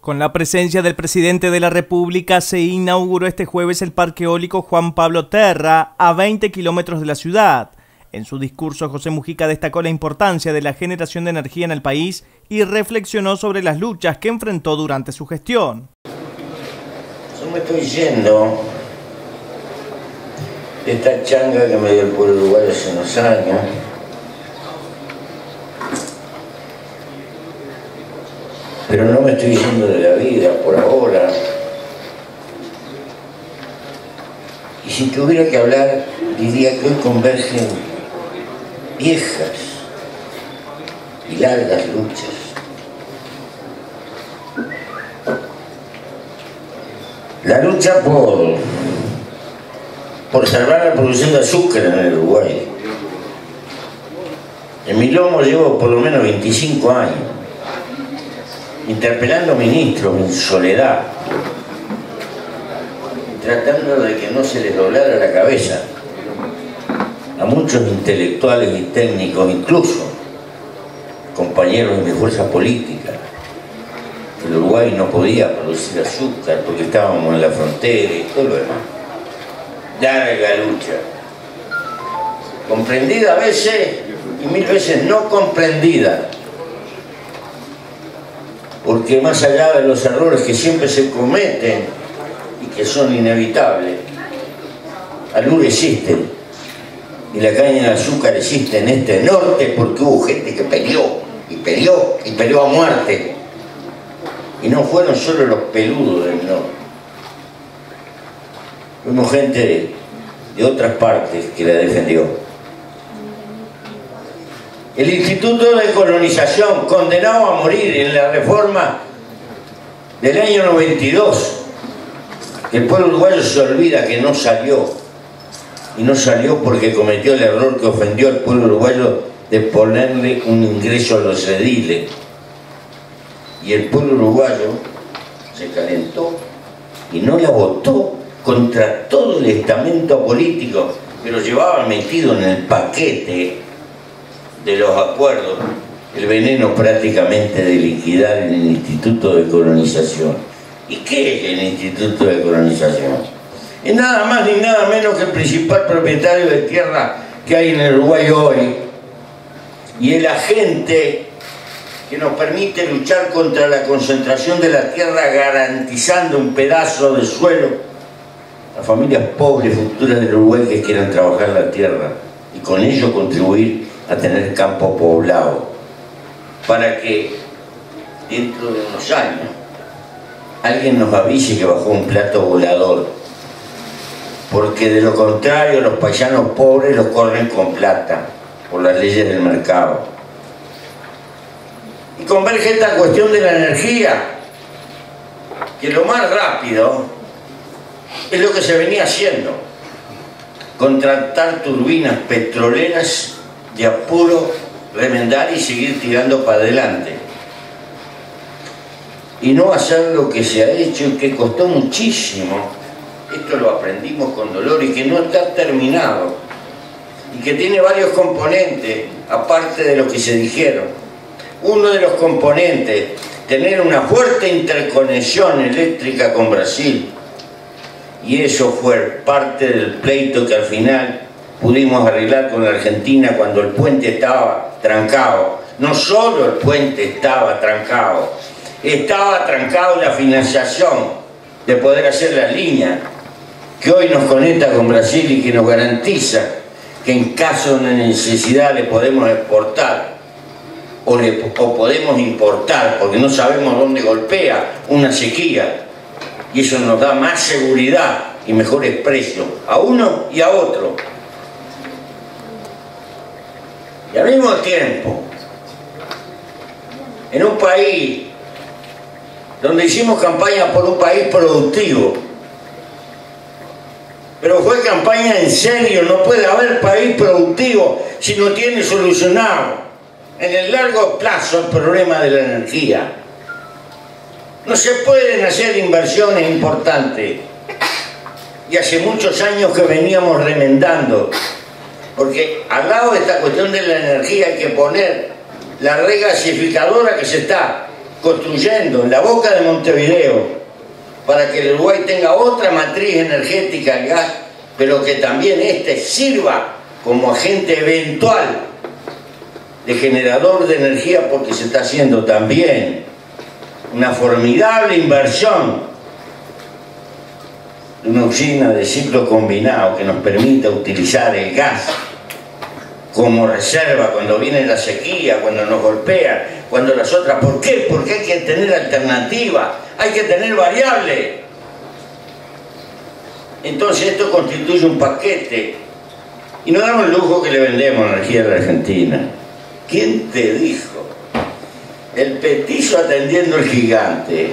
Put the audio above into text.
Con la presencia del presidente de la República se inauguró este jueves el Parque Eólico Juan Pablo Terra, a 20 kilómetros de la ciudad. En su discurso, José Mujica destacó la importancia de la generación de energía en el país y reflexionó sobre las luchas que enfrentó durante su gestión. Yo me estoy yendo de esta changa que me dio el pueblo uruguayo hace unos años. Pero no me estoy yendo de la vida por ahora. Y si tuviera que hablar, diría que hoy convergen viejas y largas luchas. La lucha por, por salvar la producción de azúcar en el Uruguay. En mi lomo llevo por lo menos 25 años, interpelando ministros en soledad, tratando de que no se les doblara la cabeza a muchos intelectuales y técnicos, incluso compañeros de mi fuerza política. El Uruguay no podía producir azúcar porque estábamos en la frontera y todo lo demás. Larga lucha. Comprendida a veces y mil veces no comprendida. Porque más allá de los errores que siempre se cometen y que son inevitables, al existe y la caña de azúcar existe en este norte porque hubo gente que peleó y peleó y peleó a muerte. Y no fueron solo los peludos del norte. Fuimos gente de otras partes que la defendió. El Instituto de Colonización, condenado a morir en la reforma del año 92, que el pueblo uruguayo se olvida que no salió y no salió porque cometió el error que ofendió al pueblo uruguayo de ponerle un ingreso a los ediles. Y el pueblo uruguayo se calentó y no la votó contra todo el estamento político que lo llevaba metido en el paquete de los acuerdos, el veneno prácticamente de liquidar el Instituto de Colonización. ¿Y qué es el Instituto de Colonización? es nada más ni nada menos que el principal propietario de tierra que hay en el Uruguay hoy y el agente que nos permite luchar contra la concentración de la tierra garantizando un pedazo de suelo a familias pobres futuras del Uruguay que quieran trabajar la tierra y con ello contribuir a tener campo poblado para que dentro de unos años alguien nos avise que bajó un plato volador porque de lo contrario los paisanos pobres los corren con plata por las leyes del mercado. Y converge esta cuestión de la energía, que lo más rápido es lo que se venía haciendo, contratar turbinas petroleras de apuro, remendar y seguir tirando para adelante. Y no hacer lo que se ha hecho y que costó muchísimo esto lo aprendimos con dolor y que no está terminado y que tiene varios componentes aparte de lo que se dijeron. Uno de los componentes, tener una fuerte interconexión eléctrica con Brasil y eso fue parte del pleito que al final pudimos arreglar con la Argentina cuando el puente estaba trancado. No solo el puente estaba trancado, estaba trancado la financiación de poder hacer la línea que hoy nos conecta con Brasil y que nos garantiza que en caso de necesidad le podemos exportar o, le, podemos importar porque no sabemos dónde golpea una sequía y eso nos da más seguridad y mejores precios a uno y a otro. Y al mismo tiempo, en un país donde hicimos campaña por un país productivo, pero fue campaña en serio, no puede haber país productivo si no tiene solucionado en el largo plazo el problema de la energía. No se pueden hacer inversiones importantes. Y hace muchos años que veníamos remendando. Porque al lado de esta cuestión de la energía hay que poner la regasificadora que se está construyendo en la boca de Montevideo para que el Uruguay tenga otra matriz energética al gas, pero que también este sirva como agente eventual de generador de energía porque se está haciendo también una formidable inversión de una usina de ciclo combinado que nos permita utilizar el gas como reserva cuando viene la sequía, cuando nos golpean, cuando las otras... ¿Por qué? Porque hay que tener alternativa, hay que tener variable. Entonces esto constituye un paquete y no damos el lujo que le vendemos energía a la Argentina. ¿Quién te dijo? El petizo atendiendo el gigante